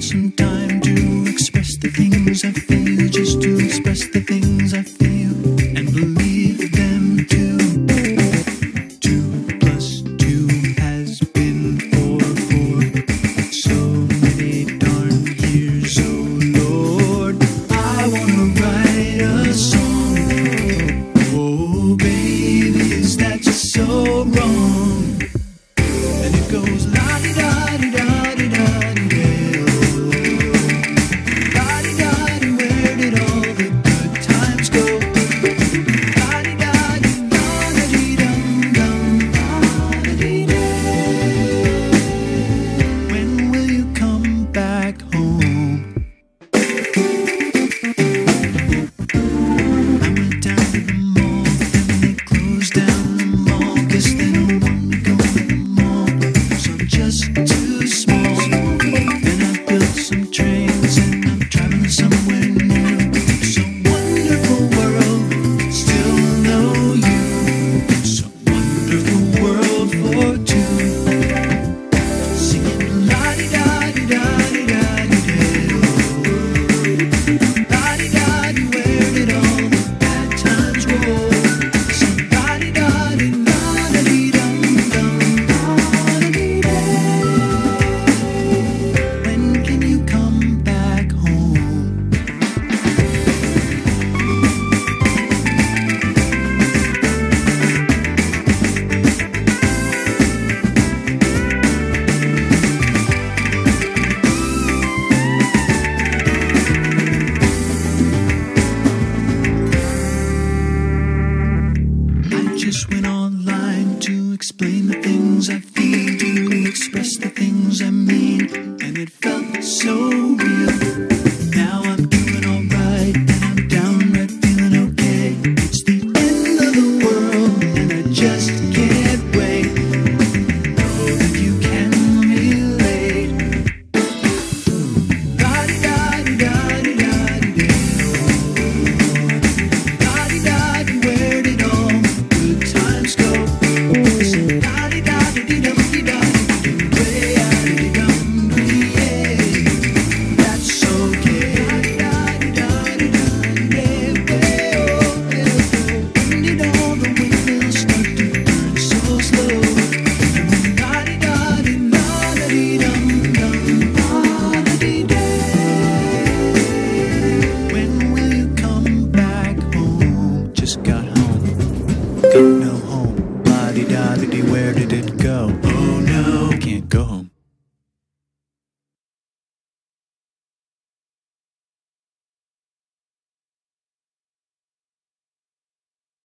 some time to express the things I feel, just to express the things. I just went online to explain the things I feel, to express the things I mean, and it felt so real. did it go?